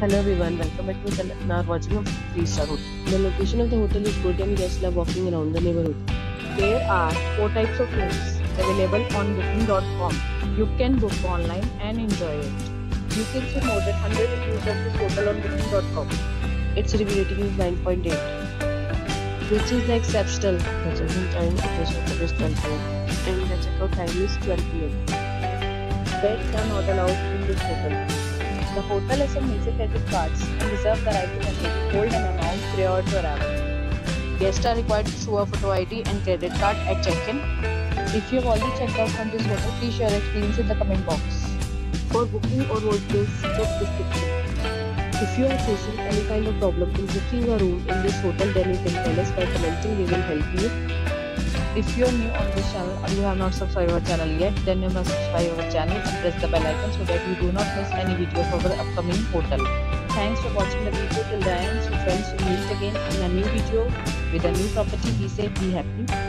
Hello everyone, welcome back to the now watching a three star hotel. The location of the hotel is good and guests love walking around the neighborhood. There are four types of rooms available on booking.com. You can book online and enjoy it. You can see more than 100 reviews of this hotel on booking.com. Its review rating is 9.8, which is exceptional. The check-in time of this hotel is 12 p.m. and the checkout time is 12 p.m. Pets are not allowed in this hotel. The hotel has some major credit cards and reserve the right to temporarily hold an amount prior to arrival. Guests are required to show a photo ID and credit card at check-in. If you have already checked out from this hotel, please share your experience in the comment box. For booking or details, check description. If you are facing any kind of problem in booking a room in this hotel, then you can tell us by commenting. We will help you. If you are new on this channel or you have not subscribed our channel yet, then you must subscribe our channel and press the bell icon so that you do not miss any video of our upcoming hotel. Thanks for watching the video till the end. So friends, we meet again in a new video with a new property. Be safe, be happy.